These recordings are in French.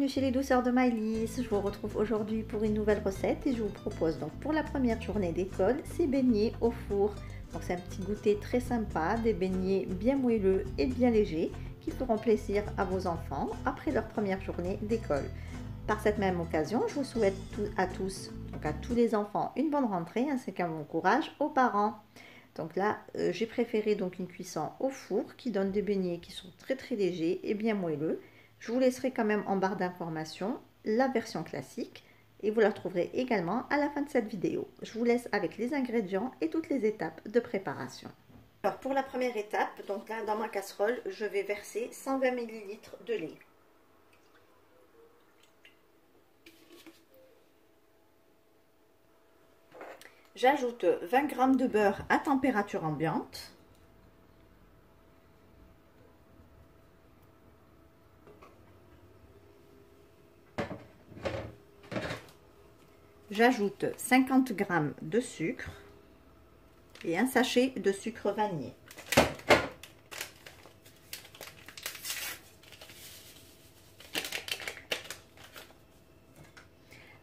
bienvenue chez les douceurs de Maïlis. Je vous retrouve aujourd'hui pour une nouvelle recette et je vous propose donc pour la première journée d'école ces beignets au four. Donc c'est un petit goûter très sympa, des beignets bien moelleux et bien légers qui feront plaisir à vos enfants après leur première journée d'école. Par cette même occasion, je vous souhaite à tous, donc à tous les enfants, une bonne rentrée ainsi qu'un bon courage aux parents. Donc là, euh, j'ai préféré donc une cuisson au four qui donne des beignets qui sont très très légers et bien moelleux. Je vous laisserai quand même en barre d'informations la version classique et vous la trouverez également à la fin de cette vidéo. Je vous laisse avec les ingrédients et toutes les étapes de préparation. Alors pour la première étape, donc là dans ma casserole, je vais verser 120 ml de lait. J'ajoute 20 g de beurre à température ambiante. J'ajoute 50 g de sucre et un sachet de sucre vanillé.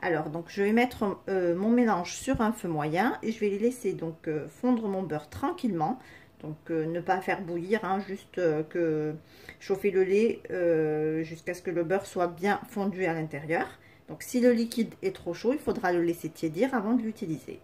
Alors, donc je vais mettre euh, mon mélange sur un feu moyen et je vais laisser donc euh, fondre mon beurre tranquillement. Donc euh, ne pas faire bouillir, hein, juste que chauffer le lait jusqu'à ce que le beurre soit bien fondu à l'intérieur. Donc si le liquide est trop chaud, il faudra le laisser tiédir avant de l'utiliser.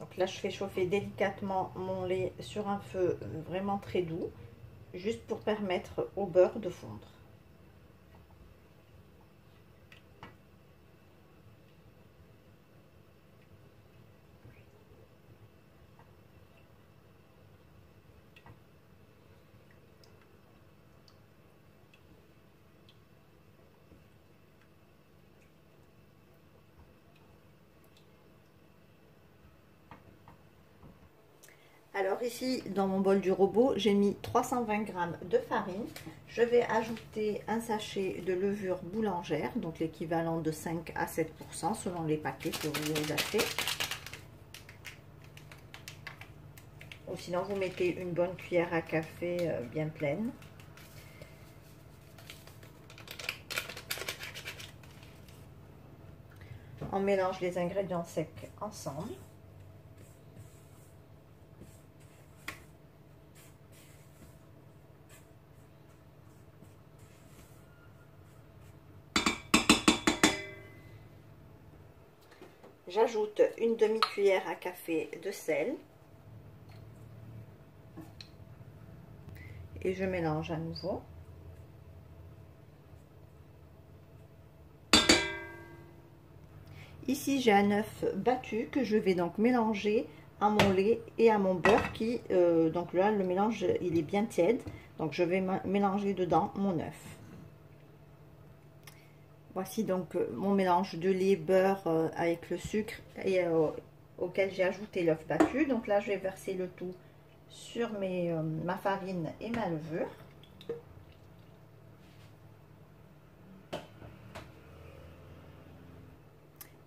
Donc là, je fais chauffer délicatement mon lait sur un feu vraiment très doux juste pour permettre au beurre de fondre. Alors ici, dans mon bol du robot, j'ai mis 320 g de farine. Je vais ajouter un sachet de levure boulangère, donc l'équivalent de 5 à 7% selon les paquets que vous achetez. Ou sinon, vous mettez une bonne cuillère à café euh, bien pleine. On mélange les ingrédients secs ensemble. J'ajoute une demi-cuillère à café de sel. Et je mélange à nouveau. Ici, j'ai un œuf battu que je vais donc mélanger à mon lait et à mon beurre qui, euh, donc là, le mélange, il est bien tiède. Donc, je vais mélanger dedans mon œuf. Voici donc euh, mon mélange de lait, beurre euh, avec le sucre et euh, auquel j'ai ajouté l'œuf battu. Donc là, je vais verser le tout sur mes, ma farine et ma levure.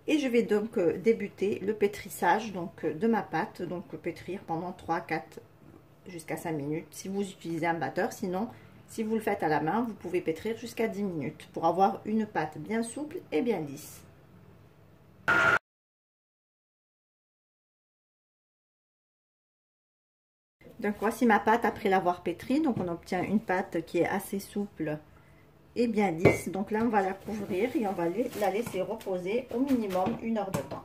Et je vais donc débuter le pétrissage donc, de ma pâte, donc pétrir pendant 3-4 jusqu'à 5 minutes si vous utilisez un batteur. Sinon, si vous le faites à la main, vous pouvez pétrir jusqu'à 10 minutes pour avoir une pâte bien souple et bien lisse. Donc voici ma pâte après l'avoir pétrie. Donc on obtient une pâte qui est assez souple et bien lisse. Donc là on va la couvrir et on va la laisser reposer au minimum une heure de temps.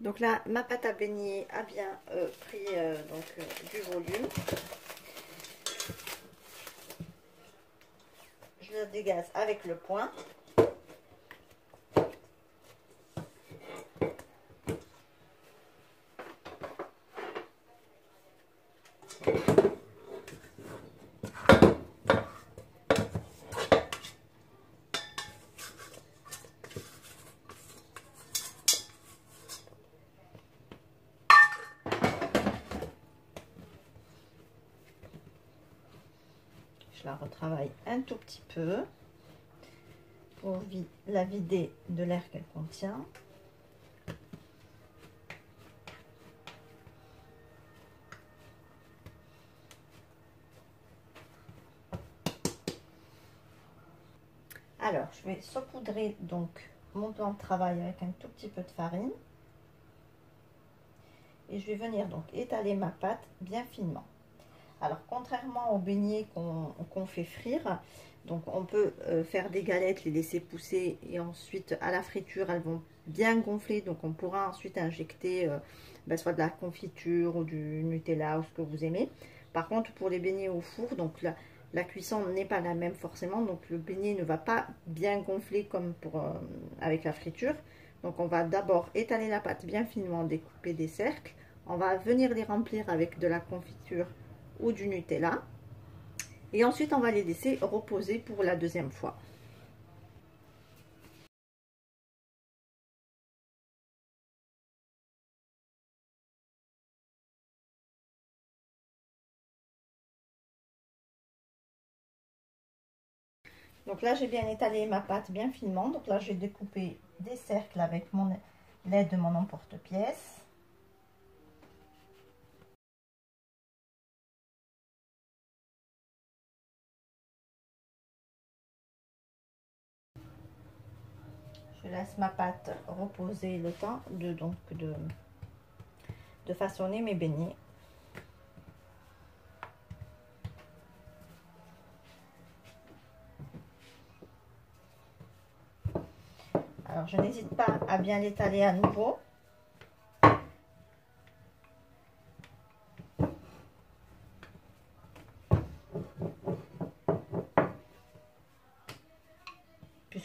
Donc là, ma pâte à beignet a bien euh, pris euh, euh, du volume. Je la dégaze avec le poing. Je la retravaille un tout petit peu pour la vider de l'air qu'elle contient. Alors, je vais saupoudrer donc mon plan de travail avec un tout petit peu de farine. Et je vais venir donc étaler ma pâte bien finement. Alors, contrairement aux beignets qu'on fait frire, on peut euh, faire des galettes, les laisser pousser et ensuite à la friture, elles vont bien gonfler. Donc on pourra ensuite injecter euh, ben, soit de la confiture ou du Nutella ou ce que vous aimez. Par contre, pour les beignets au four, la cuisson n'est pas la même forcément, donc le beignet ne va pas bien gonfler comme euh, avec la friture. Donc on va d'abord étaler la pâte bien finement, découper des cercles. On va venir les remplir avec de la confiture ou du Nutella. Et ensuite on va les laisser reposer pour la deuxième fois. Donc là, j'ai bien étalé ma pâte bien finement. Donc là, je vais découper des cercles avec l'aide de mon emporte-pièce. Je laisse ma pâte reposer le temps de, donc de, de façonner mes beignets. Alors, je n'hésite pas à bien l'étaler à nouveau.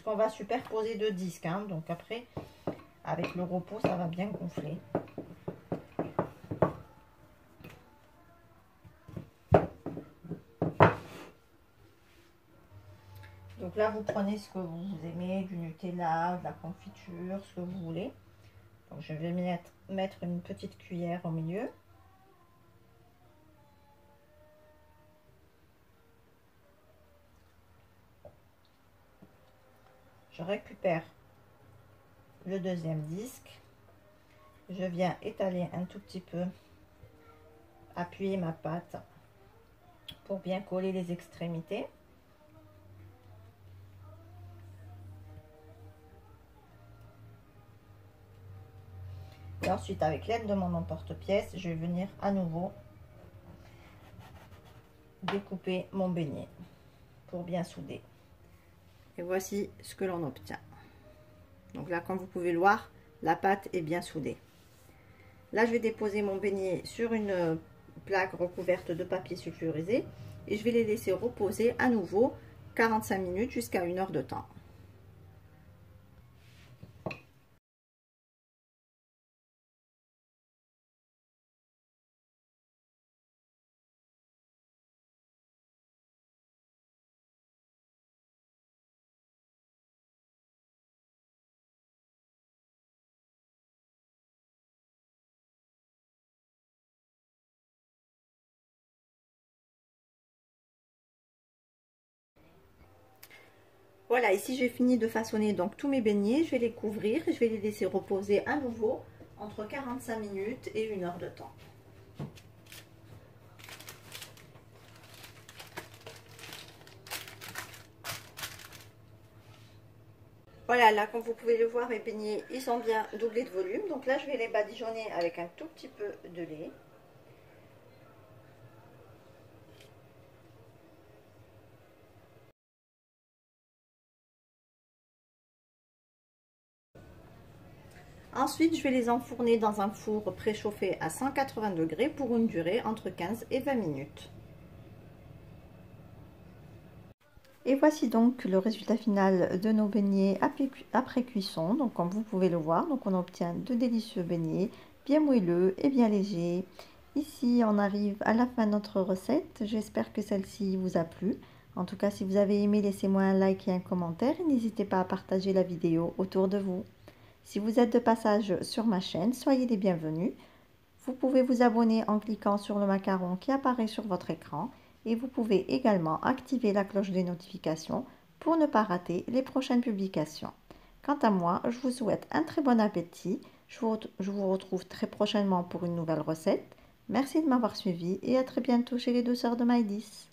Puisqu'on va superposer deux disques. Hein. donc après, avec le repos, ça va bien gonfler. Donc là, vous prenez ce que vous aimez, du Nutella, de la confiture, ce que vous voulez. Donc je vais mettre, mettre une petite cuillère au milieu. Je récupère le deuxième disque. Je viens étaler un tout petit peu, appuyer ma pâte pour bien coller les extrémités. Et ensuite, avec l'aide de mon emporte-pièce, je vais venir à nouveau découper mon beignet pour bien souder. Et voici ce que l'on obtient. Donc là, comme vous pouvez le voir, la pâte est bien soudée. Là, je vais déposer mon beignet sur une plaque recouverte de papier sulfurisé et je vais les laisser reposer à nouveau 45 minutes jusqu'à une heure de temps. Voilà, ici j'ai fini de façonner donc tous mes beignets. Je vais les couvrir je vais les laisser reposer à nouveau entre 45 minutes et une heure de temps. Voilà, là, comme vous pouvez le voir, mes beignets, ils sont bien doublés de volume. Donc là, je vais les badigeonner avec un tout petit peu de lait. Ensuite, je vais les enfourner dans un four préchauffé à 180 degrés pour une durée entre 15 et 20 minutes. Et voici donc le résultat final de nos beignets après cuisson. Donc comme vous pouvez le voir, donc on obtient de délicieux beignets bien moelleux et bien légers. Ici, on arrive à la fin de notre recette. J'espère que celle-ci vous a plu. En tout cas, si vous avez aimé, laissez-moi un like et un commentaire. N'hésitez pas à partager la vidéo autour de vous. Si vous êtes de passage sur ma chaîne, soyez les bienvenus. Vous pouvez vous abonner en cliquant sur le macaron qui apparaît sur votre écran et vous pouvez également activer la cloche des notifications pour ne pas rater les prochaines publications. Quant à moi, je vous souhaite un très bon appétit. Je vous, retrouve très prochainement pour une nouvelle recette. Merci de m'avoir suivi et à très bientôt chez les deux de Maïdis.